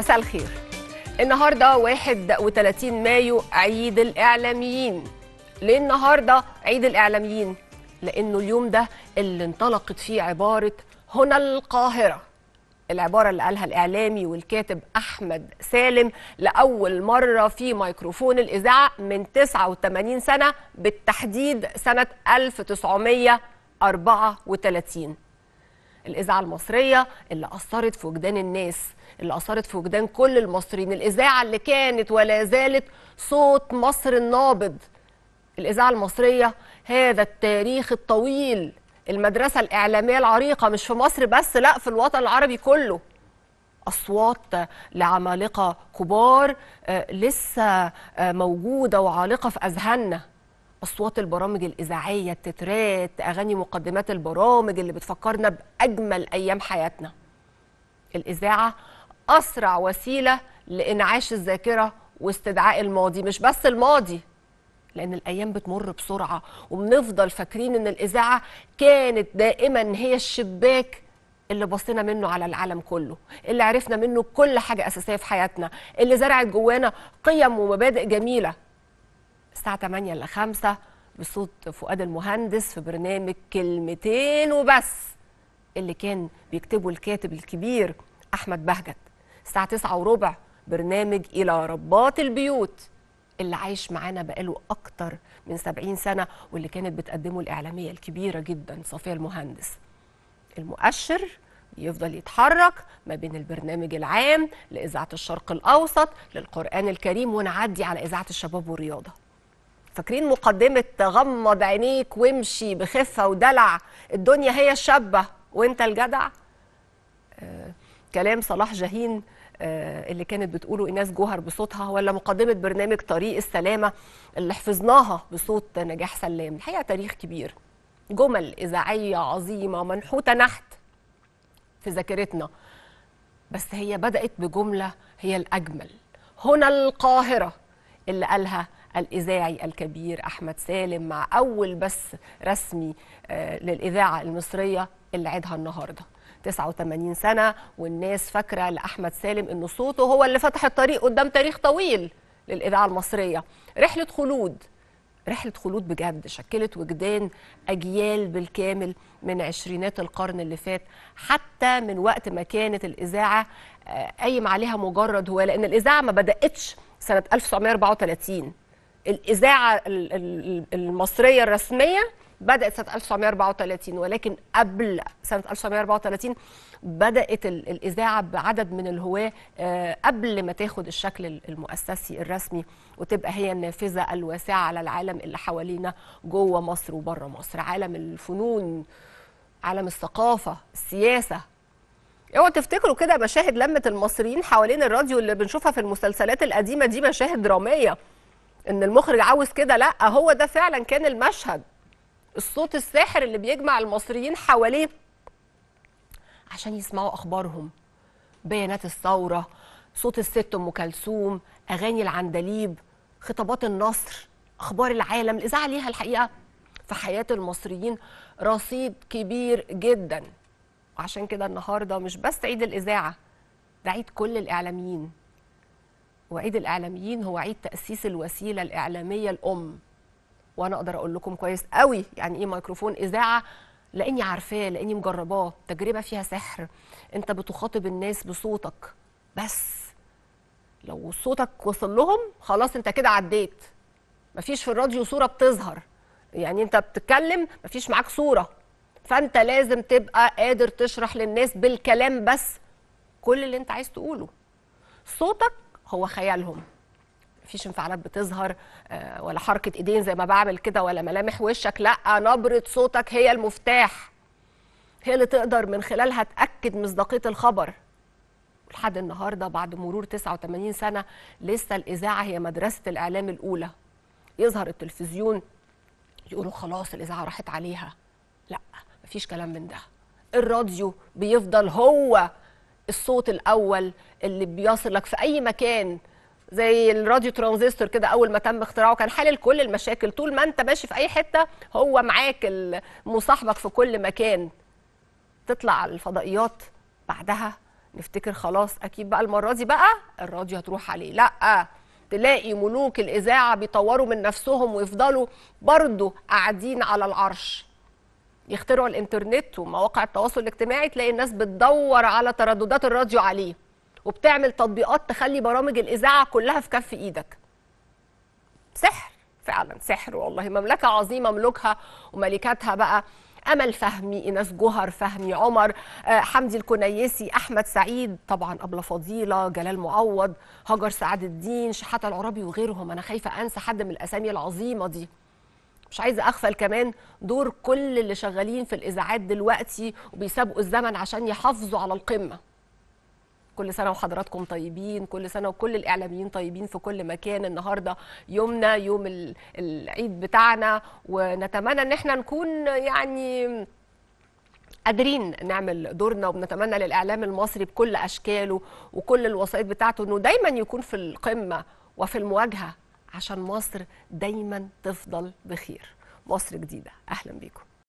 مساء الخير. النهارده 31 مايو عيد الإعلاميين. ليه النهارده عيد الإعلاميين؟ لأنه اليوم ده اللي انطلقت فيه عبارة هنا القاهرة. العبارة اللي قالها الإعلامي والكاتب أحمد سالم لأول مرة في ميكروفون الإذاعة من 89 سنة بالتحديد سنة 1934 الإذاعة المصرية اللي أثرت في وجدان الناس اللي أثرت في وجدان كل المصريين. الإذاعة اللي كانت ولا زالت صوت مصر النابض. الإذاعة المصرية هذا التاريخ الطويل المدرسة الإعلامية العريقة مش في مصر بس لا في الوطن العربي كله. أصوات لعمالقة كبار آه، لسه آه، موجودة وعالقة في أذهاننا. أصوات البرامج الإذاعية التترات أغاني مقدمات البرامج اللي بتفكرنا بأجمل أيام حياتنا. الإذاعة أسرع وسيلة لإنعاش الذاكرة واستدعاء الماضي مش بس الماضي لأن الأيام بتمر بسرعة وبنفضل فاكرين إن الإذاعة كانت دائما هي الشباك اللي بصينا منه على العالم كله اللي عرفنا منه كل حاجة أساسية في حياتنا اللي زرعت جوانا قيم ومبادئ جميلة. الساعة 8 ل 5 بصوت فؤاد المهندس في برنامج كلمتين وبس اللي كان بيكتبه الكاتب الكبير أحمد بهجت. الساعة 9 وربع برنامج إلى رباط البيوت. اللي عايش معانا بقاله أكتر من 70 سنة واللي كانت بتقدمه الإعلامية الكبيرة جدا صفية المهندس. المؤشر يفضل يتحرك ما بين البرنامج العام لإذاعة الشرق الأوسط للقرآن الكريم ونعدي على إذاعة الشباب والرياضة. فاكرين مقدمة غمض عينيك وامشي بخفة ودلع؟ الدنيا هي الشابة وانت الجدع؟ آه كلام صلاح جاهين آه اللي كانت بتقوله إيناس جوهر بصوتها ولا مقدمة برنامج طريق السلامة اللي حفظناها بصوت نجاح سلام؟ الحقيقة تاريخ كبير. جمل إذاعية عظيمة منحوتة نحت في ذاكرتنا. بس هي بدأت بجملة هي الأجمل. هنا القاهرة. اللي قالها الإذاعي الكبير أحمد سالم مع أول بث رسمي آه، للإذاعة المصرية اللي عيدها النهاردة. 89 سنة والناس فاكرة لأحمد سالم إن صوته هو اللي فتح الطريق قدام تاريخ طويل للإذاعة المصرية. رحلة خلود رحلة خلود بجد شكلت وجدان أجيال بالكامل من عشرينات القرن اللي فات حتى من وقت ما كانت الإذاعة آه، قايم عليها مجرد هو لأن الإذاعة ما بدأتش سنة 1934 الإذاعة ال- ال- المصرية الرسمية بدأت سنة 1934 ولكن قبل سنة 1934 بدأت ال- الإذاعة بعدد من الهواة آه، قبل ما تاخد الشكل ال- المؤسسي الرسمي وتبقى هي النافذة الواسعة على العالم اللي حوالينا جوه مصر وبره مصر. عالم الفنون عالم الثقافة السياسة اوعوا تفتكروا كده مشاهد لمة المصريين حوالين الراديو اللي بنشوفها في المسلسلات القديمة دي مشاهد درامية؟ إن المخرج عاوز كده؟ لا هو ده فعلا كان المشهد. الصوت الساحر اللي بيجمع المصريين حواليه عشان يسمعوا أخبارهم. بيانات الثورة صوت الست أم كلثوم أغاني العندليب خطابات النصر أخبار العالم الإذاعة ليها الحقيقة. في حياة المصريين رصيد كبير جدا. وعشان كده النهارده مش بس عيد الإذاعة ده عيد كل الإعلاميين. وعيد الإعلاميين هو عيد تأسيس الوسيلة الإعلامية الأم. وأنا أقدر أقول لكم كويس قوي يعني إيه ميكروفون إذاعة؟ لأني عارفاه لأني مجرباه. تجربة فيها سحر. أنت بتخاطب الناس بصوتك. بس لو صوتك وصل لهم خلاص أنت كده عديت. مفيش في الراديو صورة بتظهر. يعني أنت بتتكلم مفيش معاك صورة. فانت لازم تبقى قادر تشرح للناس بالكلام بس كل اللي انت عايز تقوله. صوتك هو خيالهم. مفيش انفعالات بتظهر آه، ولا حركة ايدين زي ما بعمل كده ولا ملامح وشك. لا نبرة صوتك هي المفتاح هي اللي تقدر من خلالها تأكد مصداقية الخبر. لحد النهارده بعد مرور 89 سنة لسه الإذاعة هي مدرسة الإعلام الأولى. يظهر التلفزيون يقولوا خلاص الإذاعة راحت عليها. مفيش كلام من ده. الراديو بيفضل هو الصوت الأول اللي بيصلك في أي مكان زي الراديو ترانزستور كده أول ما تم اختراعه كان حلل كل المشاكل. طول ما أنت ماشي في أي حتة هو معاك مصاحبك في كل مكان. تطلع الفضائيات بعدها نفتكر خلاص أكيد بقى المرة دي بقى الراديو هتروح عليه. لأ تلاقي ملوك الإذاعة بيطوروا من نفسهم ويفضلوا برضه قاعدين على العرش. يخترعوا الإنترنت ومواقع التواصل الاجتماعي تلاقي الناس بتدور على ترددات الراديو عليه وبتعمل تطبيقات تخلي برامج الإذاعة كلها في كف إيدك. سحر فعلا سحر والله. مملكة عظيمة ملوكها وملكاتها بقى أمل فهمي ايناس جوهر فهمي عمر آه، حمدي الكنيسي أحمد سعيد طبعا أبلة فضيلة جلال معوض هاجر سعاد الدين شحاتة العربي وغيرهم. أنا خايفة أنسى حد من الأسامي العظيمة دي. مش عايزة أغفل كمان دور كل اللي شغالين في الإذاعات دلوقتي وبيسابقوا الزمن عشان يحافظوا على القمة. كل سنة وحضراتكم طيبين كل سنة وكل الإعلاميين طيبين في كل مكان. النهارده يومنا يوم ال- العيد بتاعنا ونتمنى إن إحنا نكون يعني قادرين نعمل دورنا وبنتمنى للإعلام المصري بكل أشكاله وكل الوسائط بتاعته إنه دايما يكون في القمة وفي المواجهة. عشان مصر دايما تفضل بخير. مصر جديدة. أهلا بيكم.